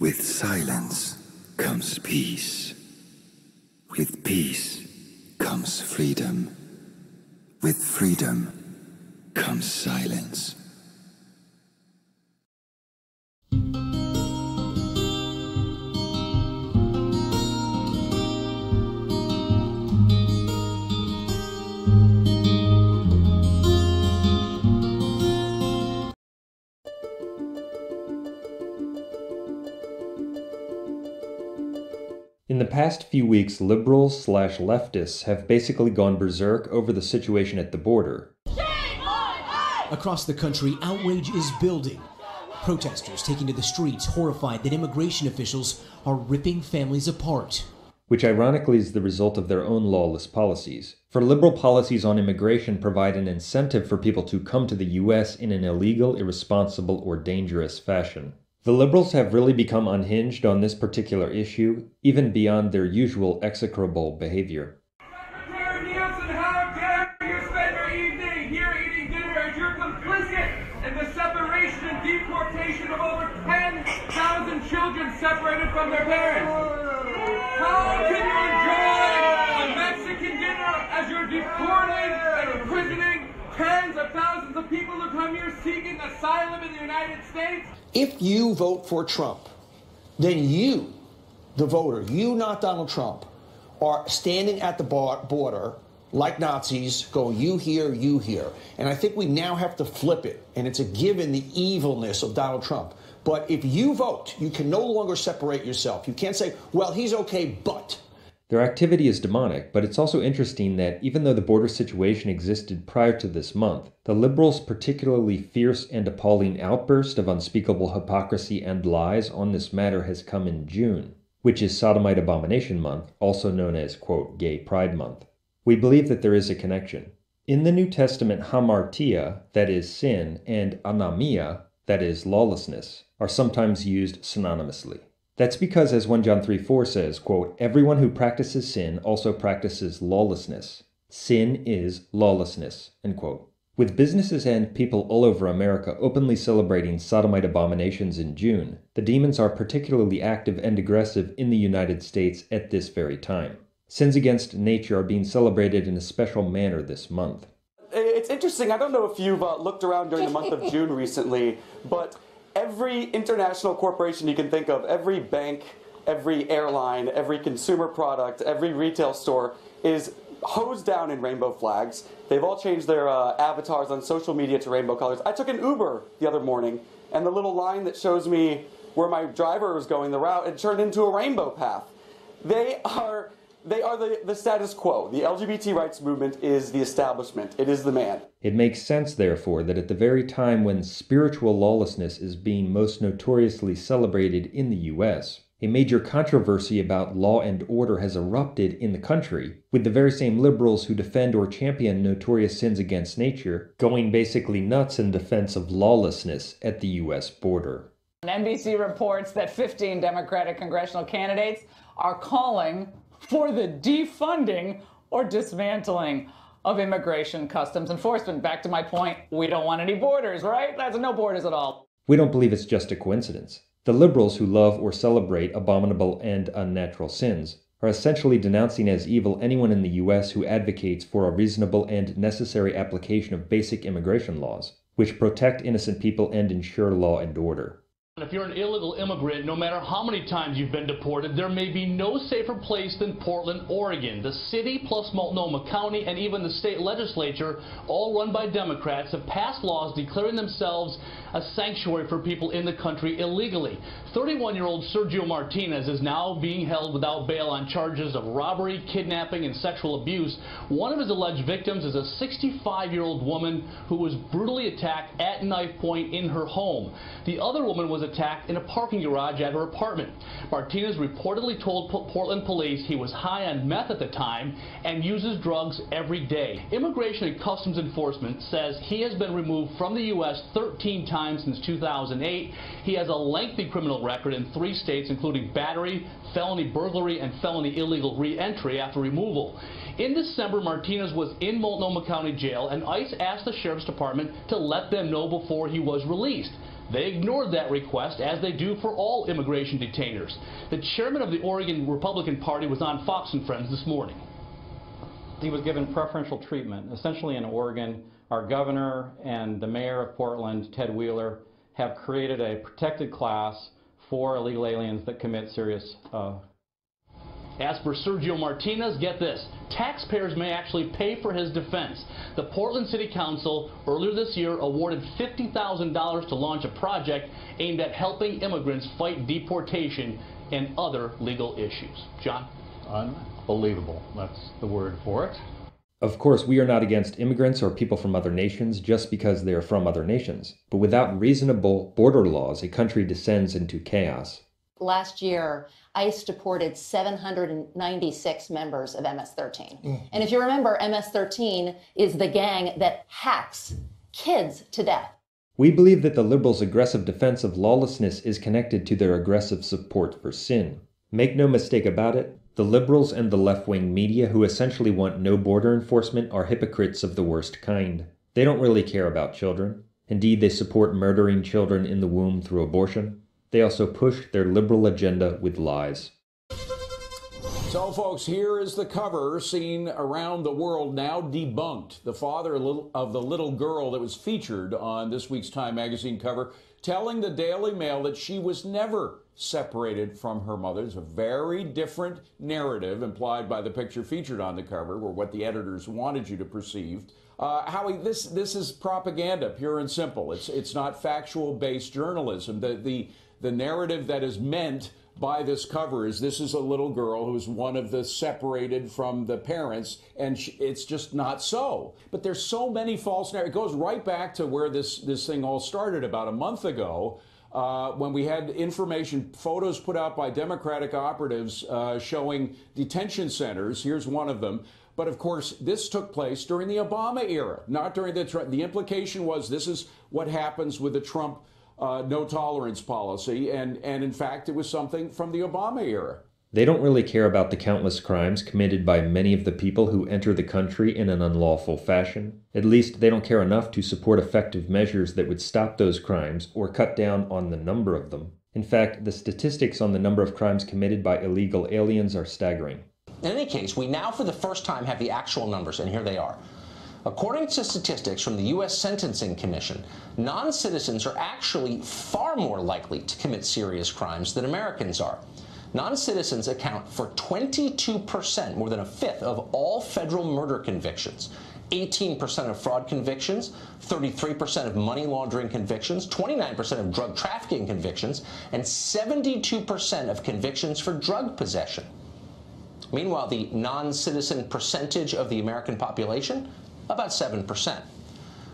With silence comes peace. With peace comes freedom. With freedom comes silence. Past few weeks, liberals slash leftists have basically gone berserk over the situation at the border. Across the country, outrage is building. Protesters taking to the streets, horrified that immigration officials are ripping families apart. Which ironically is the result of their own lawless policies. For liberal policies on immigration provide an incentive for people to come to the US in an illegal, irresponsible, or dangerous fashion. The liberals have really become unhinged on this particular issue, even beyond their usual execrable behavior. Mayor how dare you spend your evening here eating dinner as you're complicit in the separation and deportation of over 10,000 children separated from their parents? How can you enjoy a Mexican dinner as you're deporting and imprisoning tens of thousands people who come here seeking asylum in the United States? If you vote for Trump, then you, the voter, you, not Donald Trump, are standing at the border like Nazis, going, you here, you here. And I think we now have to flip it. And it's a given the evilness of Donald Trump. But if you vote, you can no longer separate yourself. You can't say, well, he's okay, but. Their activity is demonic, but it's also interesting that even though the border situation existed prior to this month, the liberals' particularly fierce and appalling outburst of unspeakable hypocrisy and lies on this matter has come in June, which is Sodomite Abomination Month, also known as, quote, Gay Pride Month. We believe that there is a connection. In the New Testament, hamartia, that is sin, and anomia, that is lawlessness, are sometimes used synonymously. That's because, as 1 John 3 4 says, quote, Everyone who practices sin also practices lawlessness. Sin is lawlessness, end quote. With businesses and people all over America openly celebrating sodomite abominations in June, the demons are particularly active and aggressive in the United States at this very time. Sins against nature are being celebrated in a special manner this month. It's interesting. I don't know if you've uh, looked around during the month of June recently, but every international corporation you can think of, every bank, every airline, every consumer product, every retail store is hosed down in rainbow flags. They've all changed their uh, avatars on social media to rainbow colors. I took an Uber the other morning, and the little line that shows me where my driver was going, the route, it turned into a rainbow path. They are they are the, the status quo. The LGBT rights movement is the establishment. It is the man. It makes sense, therefore, that at the very time when spiritual lawlessness is being most notoriously celebrated in the US, a major controversy about law and order has erupted in the country, with the very same liberals who defend or champion notorious sins against nature going basically nuts in defense of lawlessness at the US border. NBC reports that 15 Democratic congressional candidates are calling for the defunding or dismantling of immigration customs enforcement. Back to my point, we don't want any borders, right? That's no borders at all. We don't believe it's just a coincidence. The liberals who love or celebrate abominable and unnatural sins are essentially denouncing as evil anyone in the US who advocates for a reasonable and necessary application of basic immigration laws, which protect innocent people and ensure law and order. If you're an illegal immigrant, no matter how many times you've been deported, there may be no safer place than Portland, Oregon. The city, plus Multnomah County, and even the state legislature, all run by Democrats, have passed laws declaring themselves a sanctuary for people in the country illegally. 31-year-old Sergio Martinez is now being held without bail on charges of robbery, kidnapping, and sexual abuse. One of his alleged victims is a 65-year-old woman who was brutally attacked at knife point in her home. The other woman was attacked in a parking garage at her apartment. Martinez reportedly told Portland police he was high on meth at the time and uses drugs every day. Immigration and Customs Enforcement says he has been removed from the U.S. 13 times since 2008. He has a lengthy criminal record in three states, including battery, felony burglary, and felony illegal re-entry after removal. In December, Martinez was in Multnomah County Jail, and ICE asked the Sheriff's Department to let them know before he was released. They ignored that request, as they do for all immigration detainers. The chairman of the Oregon Republican Party was on Fox and Friends this morning. He was given preferential treatment. Essentially, in Oregon, our governor and the mayor of Portland, Ted Wheeler, have created a protected class for illegal aliens that commit serious uh, as for Sergio Martinez, get this. Taxpayers may actually pay for his defense. The Portland City Council earlier this year awarded $50,000 to launch a project aimed at helping immigrants fight deportation and other legal issues. John? Unbelievable. That's the word for it. Of course, we are not against immigrants or people from other nations just because they are from other nations. But without reasonable border laws, a country descends into chaos. Last year, ICE deported 796 members of MS 13. Mm. And if you remember, MS 13 is the gang that hacks kids to death. We believe that the liberals' aggressive defense of lawlessness is connected to their aggressive support for sin. Make no mistake about it, the liberals and the left wing media who essentially want no border enforcement are hypocrites of the worst kind. They don't really care about children. Indeed, they support murdering children in the womb through abortion. They also push their liberal agenda with lies. So, folks, here is the cover seen around the world now debunked. The father of the little girl that was featured on this week's Time magazine cover telling the Daily Mail that she was never separated from her mother. It's a very different narrative implied by the picture featured on the cover, or what the editors wanted you to perceive. Uh, Howie, this this is propaganda, pure and simple. It's it's not factual based journalism. The the the narrative that is meant by this cover is this is a little girl who's one of the separated from the parents, and she, it's just not so. But there's so many false narratives. It goes right back to where this this thing all started about a month ago. Uh, when we had information, photos put out by Democratic operatives uh, showing detention centers. Here's one of them. But of course, this took place during the Obama era, not during the Trump. The implication was this is what happens with the Trump uh, no tolerance policy, and, and in fact, it was something from the Obama era. They don't really care about the countless crimes committed by many of the people who enter the country in an unlawful fashion. At least, they don't care enough to support effective measures that would stop those crimes or cut down on the number of them. In fact, the statistics on the number of crimes committed by illegal aliens are staggering. In any case, we now for the first time have the actual numbers, and here they are. According to statistics from the U.S. Sentencing Commission, non citizens are actually far more likely to commit serious crimes than Americans are. Non citizens account for 22%, more than a fifth, of all federal murder convictions. 18% of fraud convictions, 33% of money laundering convictions, 29% of drug trafficking convictions, and 72% of convictions for drug possession. Meanwhile, the non citizen percentage of the American population about 7%.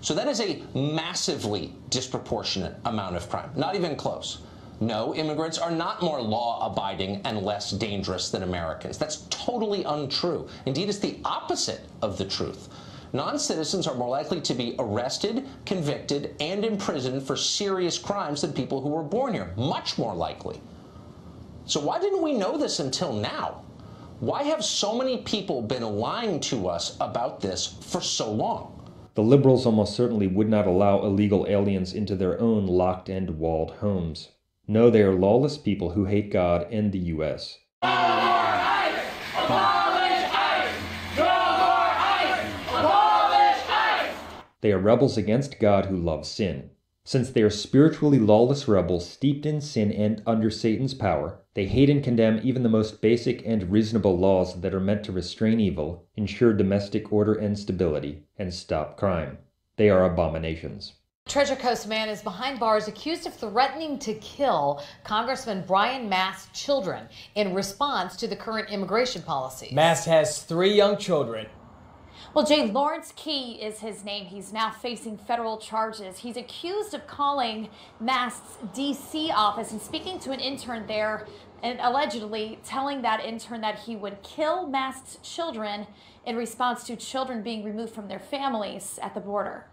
So that is a massively disproportionate amount of crime, not even close. No, immigrants are not more law abiding and less dangerous than Americans. That's totally untrue. Indeed, it's the opposite of the truth. Non citizens are more likely to be arrested, convicted, and imprisoned for serious crimes than people who were born here. Much more likely. So, why didn't we know this until now? Why have so many people been lying to us about this for so long? The liberals almost certainly would not allow illegal aliens into their own locked and walled homes. No, they are lawless people who hate God and the U.S. They are rebels against God who love sin. Since they are spiritually lawless rebels steeped in sin and under Satan's power, they hate and condemn even the most basic and reasonable laws that are meant to restrain evil, ensure domestic order and stability, and stop crime. They are abominations. Treasure Coast man is behind bars accused of threatening to kill Congressman Brian Mast's children in response to the current immigration policy. Mast has three young children well, Jay Lawrence Key is his name. He's now facing federal charges. He's accused of calling Mast's D.C. office and speaking to an intern there and allegedly telling that intern that he would kill Mast's children in response to children being removed from their families at the border.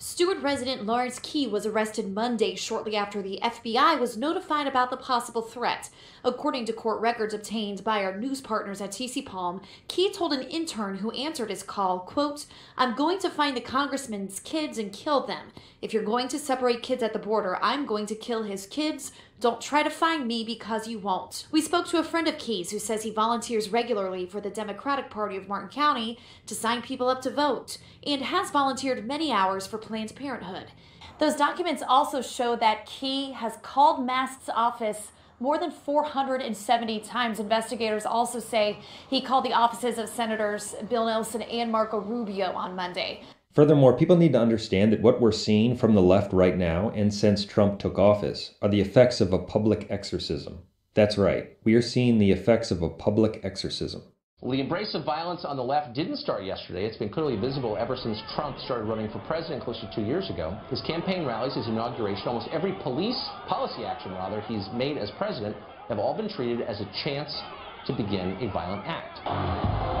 Stuart resident Lawrence Key was arrested Monday shortly after the FBI was notified about the possible threat. According to court records obtained by our news partners at TC Palm, Key told an intern who answered his call, quote, I'm going to find the congressman's kids and kill them. If you're going to separate kids at the border, I'm going to kill his kids. Don't try to find me because you won't. We spoke to a friend of Key's who says he volunteers regularly for the Democratic Party of Martin County to sign people up to vote and has volunteered many hours for Planned Parenthood. Those documents also show that Key has called Mast's office more than 470 times. Investigators also say he called the offices of Senators Bill Nelson and Marco Rubio on Monday. Furthermore, people need to understand that what we're seeing from the left right now and since Trump took office are the effects of a public exorcism. That's right, we are seeing the effects of a public exorcism. Well, the embrace of violence on the left didn't start yesterday. It's been clearly visible ever since Trump started running for president close to two years ago. His campaign rallies, his inauguration, almost every police policy action, rather, he's made as president have all been treated as a chance to begin a violent act.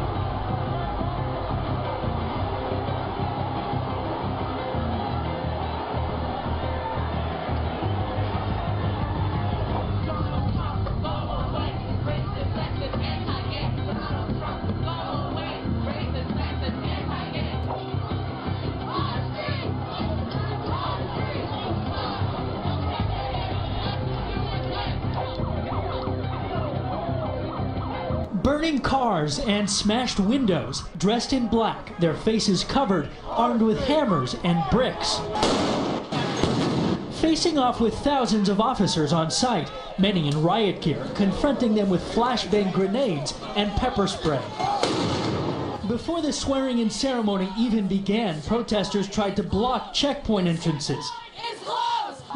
Burning cars and smashed windows, dressed in black, their faces covered, armed with hammers and bricks. Facing off with thousands of officers on site, many in riot gear, confronting them with flashbang grenades and pepper spray. Before the swearing in ceremony even began, protesters tried to block checkpoint entrances.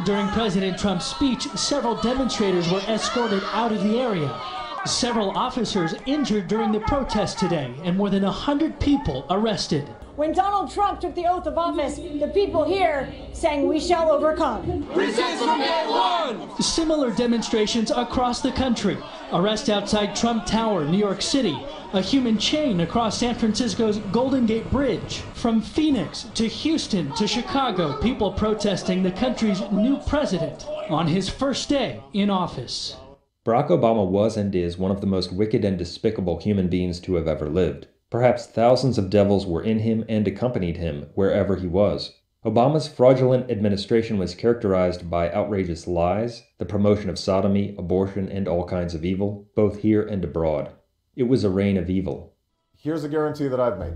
During President Trump's speech, several demonstrators were escorted out of the area. Several officers injured during the protest today, and more than 100 people arrested. When Donald Trump took the oath of office, the people here sang, We shall overcome. Resist from day one! Similar demonstrations across the country. Arrest outside Trump Tower, New York City. A human chain across San Francisco's Golden Gate Bridge. From Phoenix to Houston to Chicago, people protesting the country's new president on his first day in office. Barack Obama was and is one of the most wicked and despicable human beings to have ever lived. Perhaps thousands of devils were in him and accompanied him wherever he was. Obama's fraudulent administration was characterized by outrageous lies, the promotion of sodomy, abortion, and all kinds of evil, both here and abroad. It was a reign of evil. Here's a guarantee that I've made.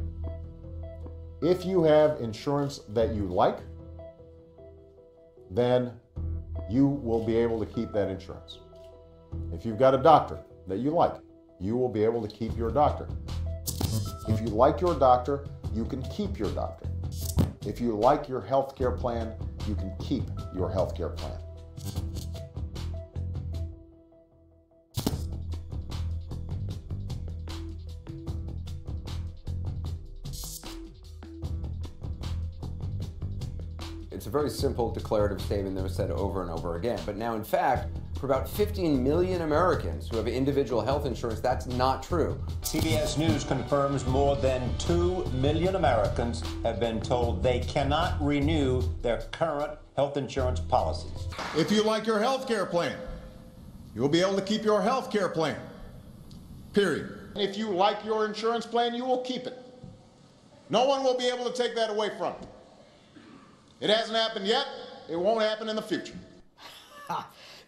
If you have insurance that you like, then you will be able to keep that insurance. If you've got a doctor that you like, you will be able to keep your doctor. If you like your doctor, you can keep your doctor. If you like your health care plan, you can keep your health care plan. It's a very simple declarative statement that was said over and over again. But now, in fact, for about 15 million Americans who have individual health insurance, that's not true. CBS News confirms more than 2 million Americans have been told they cannot renew their current health insurance policies. If you like your health care plan, you'll be able to keep your health care plan. Period. If you like your insurance plan, you will keep it. No one will be able to take that away from you. It hasn't happened yet. It won't happen in the future.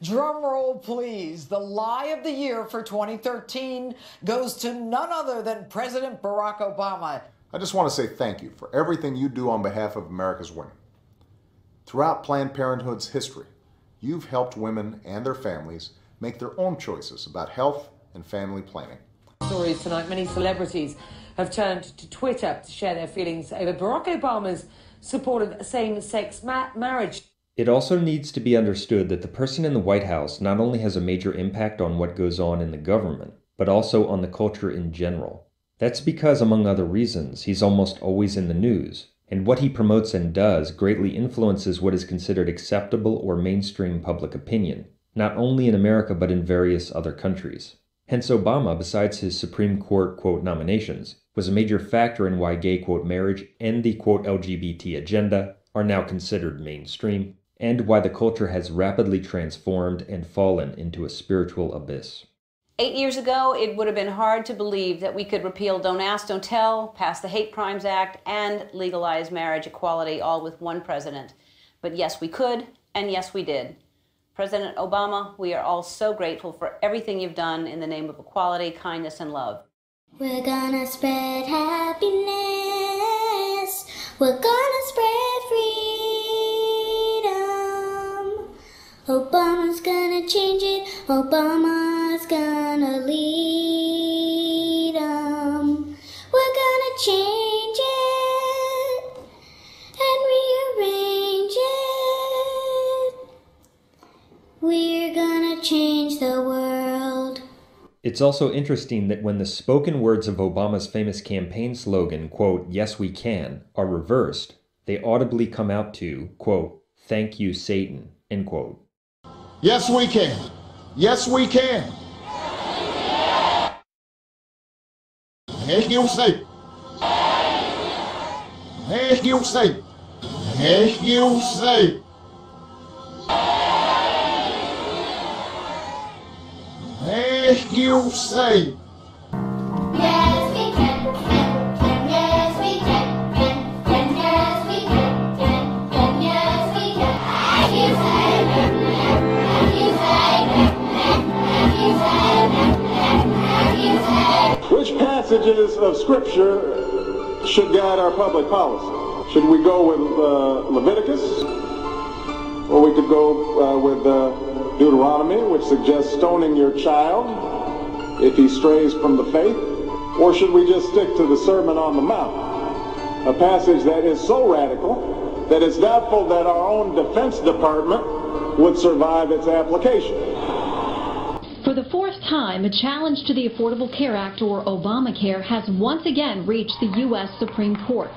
Drum roll, please. The lie of the year for 2013 goes to none other than President Barack Obama. I just want to say thank you for everything you do on behalf of America's women. Throughout Planned Parenthood's history, you've helped women and their families make their own choices about health and family planning. Stories tonight, many celebrities have turned to Twitter to share their feelings over Barack Obama's support of same sex ma- marriage. It also needs to be understood that the person in the White House not only has a major impact on what goes on in the government, but also on the culture in general. That's because, among other reasons, he's almost always in the news, and what he promotes and does greatly influences what is considered acceptable or mainstream public opinion, not only in America but in various other countries. Hence, Obama, besides his Supreme Court quote nominations, was a major factor in why gay quote marriage and the quote LGBT agenda are now considered mainstream, and why the culture has rapidly transformed and fallen into a spiritual abyss. Eight years ago, it would have been hard to believe that we could repeal Don't Ask, Don't Tell, pass the Hate Crimes Act, and legalize marriage equality all with one president. But yes, we could, and yes, we did. President Obama, we are all so grateful for everything you've done in the name of equality, kindness, and love. We're gonna spread happiness. We're gonna spread Obama's gonna change it. Obama's gonna lead 'em. We're gonna change it and rearrange it. We're gonna change the world. It's also interesting that when the spoken words of Obama's famous campaign slogan, quote, yes we can, are reversed, they audibly come out to, quote, thank you, Satan, end quote. Yes, we can. Yes, we can. Thank you, Satan. Thank you, Satan. Thank you, Satan. Thank you, Satan. Passages of Scripture should guide our public policy? Should we go with uh, Leviticus? Or we could go uh, with uh, Deuteronomy, which suggests stoning your child if he strays from the faith? Or should we just stick to the Sermon on the Mount? A passage that is so radical that it's doubtful that our own Defense Department would survive its application. The fourth time, a challenge to the Affordable Care Act, or Obamacare, has once again reached the U.S. Supreme Court.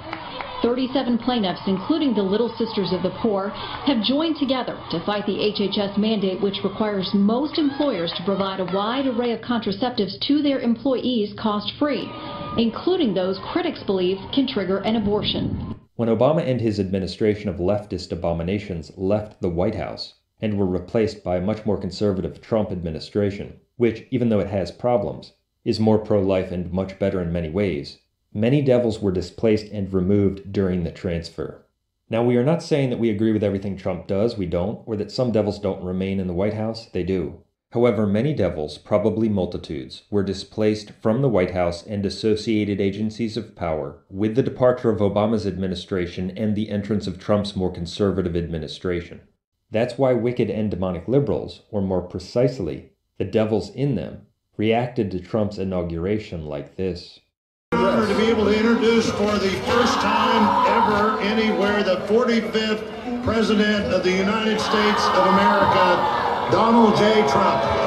37 plaintiffs, including the Little Sisters of the Poor, have joined together to fight the HHS mandate, which requires most employers to provide a wide array of contraceptives to their employees cost-free, including those critics believe can trigger an abortion. When Obama and his administration of leftist abominations left the White House and were replaced by a much more conservative Trump administration, which, even though it has problems, is more pro life and much better in many ways, many devils were displaced and removed during the transfer. Now, we are not saying that we agree with everything Trump does, we don't, or that some devils don't remain in the White House, they do. However, many devils, probably multitudes, were displaced from the White House and associated agencies of power with the departure of Obama's administration and the entrance of Trump's more conservative administration. That's why wicked and demonic liberals, or more precisely, the devils in them, reacted to Trump's inauguration like this. to be able to introduce for the first time ever anywhere the 45th President of the United States of America, Donald J. Trump.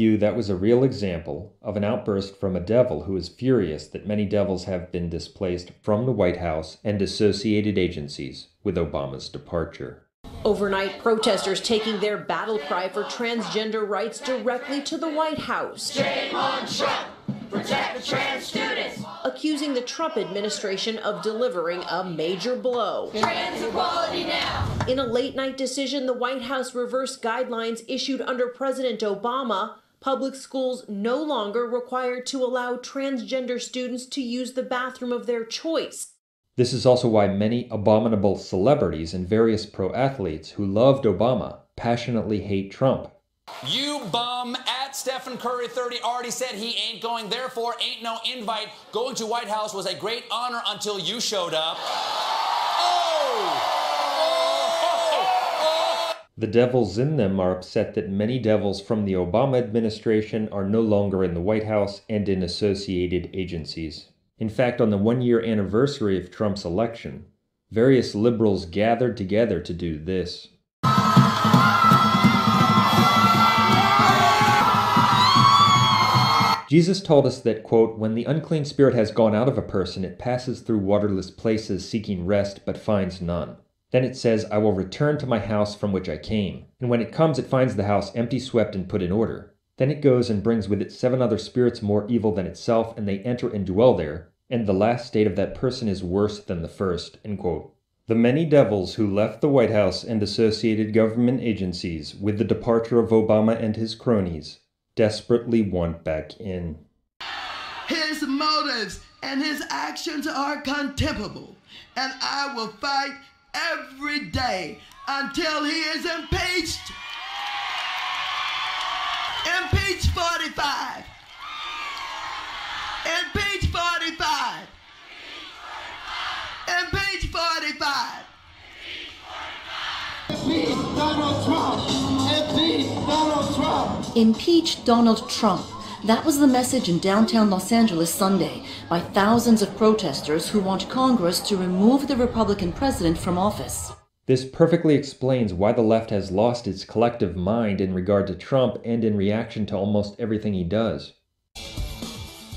View, that was a real example of an outburst from a devil who is furious that many devils have been displaced from the White House and associated agencies with Obama's departure. Overnight protesters taking their battle cry for transgender rights directly to the White House. Shame on Trump. Protect the trans students. Accusing the Trump administration of delivering a major blow. Trans equality now. In a late night decision, the White House reversed guidelines issued under President Obama. Public schools no longer required to allow transgender students to use the bathroom of their choice. This is also why many abominable celebrities and various pro athletes who loved Obama passionately hate Trump. You bum at Stephen Curry 30 already said he ain't going, therefore ain't no invite. Going to White House was a great honor until you showed up. The devils in them are upset that many devils from the Obama administration are no longer in the White House and in associated agencies. In fact, on the one year anniversary of Trump's election, various liberals gathered together to do this. Jesus told us that, quote, when the unclean spirit has gone out of a person, it passes through waterless places seeking rest, but finds none. Then it says, I will return to my house from which I came. And when it comes, it finds the house empty, swept, and put in order. Then it goes and brings with it seven other spirits more evil than itself, and they enter and dwell there. And the last state of that person is worse than the first. The many devils who left the White House and associated government agencies with the departure of Obama and his cronies desperately want back in. His motives and his actions are contemptible, and I will fight every day until he is impeached. Impeach 45. Impeach 45. Impeach 45. Impeach Donald Trump. Impeach Donald Trump. Impeach Donald Trump. That was the message in downtown Los Angeles Sunday by thousands of protesters who want Congress to remove the Republican president from office. This perfectly explains why the left has lost its collective mind in regard to Trump and in reaction to almost everything he does.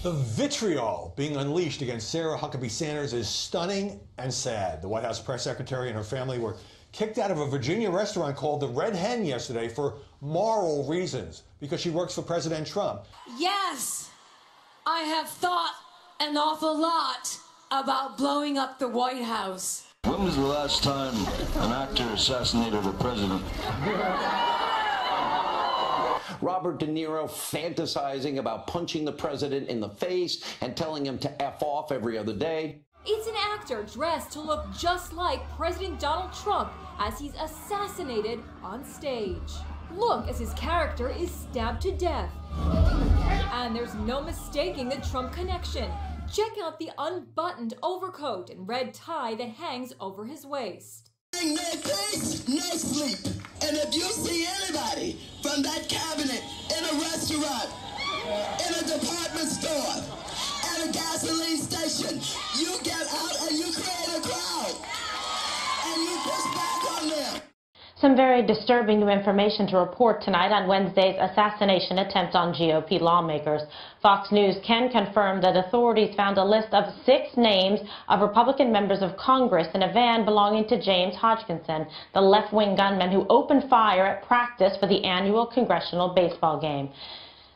The vitriol being unleashed against Sarah Huckabee Sanders is stunning and sad. The White House press secretary and her family were kicked out of a Virginia restaurant called the Red Hen yesterday for moral reasons because she works for President Trump. Yes, I have thought an awful lot about blowing up the White House. When was the last time an actor assassinated a president? Robert De Niro fantasizing about punching the president in the face and telling him to F off every other day. It's an actor dressed to look just like President Donald Trump as he's assassinated on stage. Look as his character is stabbed to death. And there's no mistaking the Trump connection. Check out the unbuttoned overcoat and red tie that hangs over his waist. Face, no sleep. And if you see anybody from that cabinet in a restaurant, in a department store, at a gasoline station, you get Some very disturbing new information to report tonight on Wednesday's assassination attempt on GOP lawmakers. Fox News can confirm that authorities found a list of six names of Republican members of Congress in a van belonging to James Hodgkinson, the left-wing gunman who opened fire at practice for the annual congressional baseball game.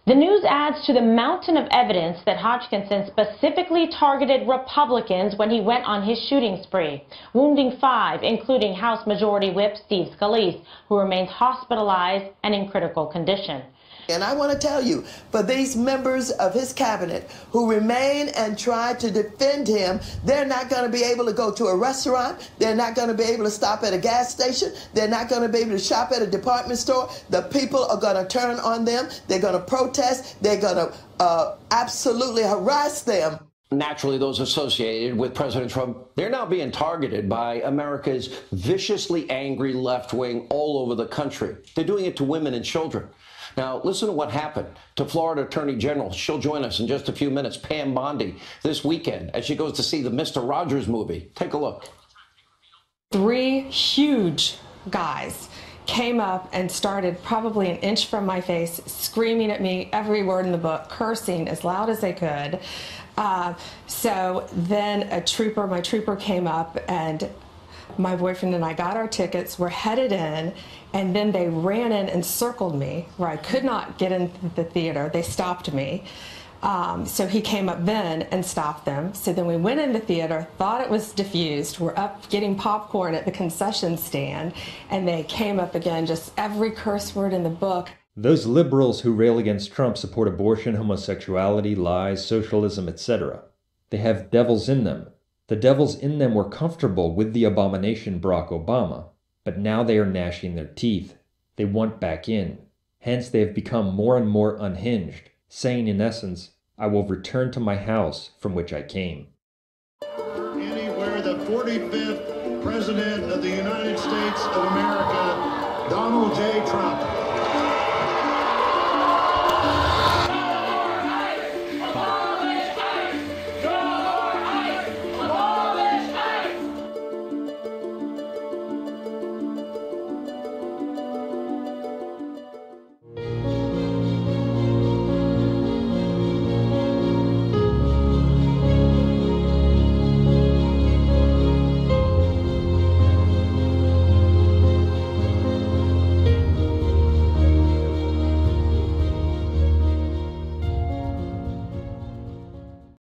The news adds to the mountain of evidence that Hodgkinson specifically targeted Republicans when he went on his shooting spree, wounding five, including House Majority Whip Steve Scalise, who remains hospitalized and in critical condition. And I want to tell you, for these members of his cabinet who remain and try to defend him, they're not going to be able to go to a restaurant. They're not going to be able to stop at a gas station. They're not going to be able to shop at a department store. The people are going to turn on them. They're going to protest. They're going to uh, absolutely harass them. Naturally, those associated with President Trump, they're now being targeted by America's viciously angry left wing all over the country. They're doing it to women and children. Now, listen to what happened to Florida Attorney General. She'll join us in just a few minutes, Pam Bondi, this weekend as she goes to see the Mr. Rogers movie. Take a look. Three huge guys came up and started probably an inch from my face, screaming at me every word in the book, cursing as loud as they could. Uh, so then a trooper, my trooper came up and my boyfriend and I got our tickets, we're headed in, and then they ran in and circled me where I could not get into the theater. They stopped me. Um, so he came up then and stopped them. So then we went in the theater, thought it was diffused. We're up getting popcorn at the concession stand, and they came up again, just every curse word in the book. Those liberals who rail against Trump support abortion, homosexuality, lies, socialism, etc. They have devils in them. The devils in them were comfortable with the abomination Barack Obama, but now they are gnashing their teeth. They want back in. Hence, they have become more and more unhinged, saying in essence, I will return to my house from which I came. Anywhere the 45th President of the United States of America, Donald J. Trump,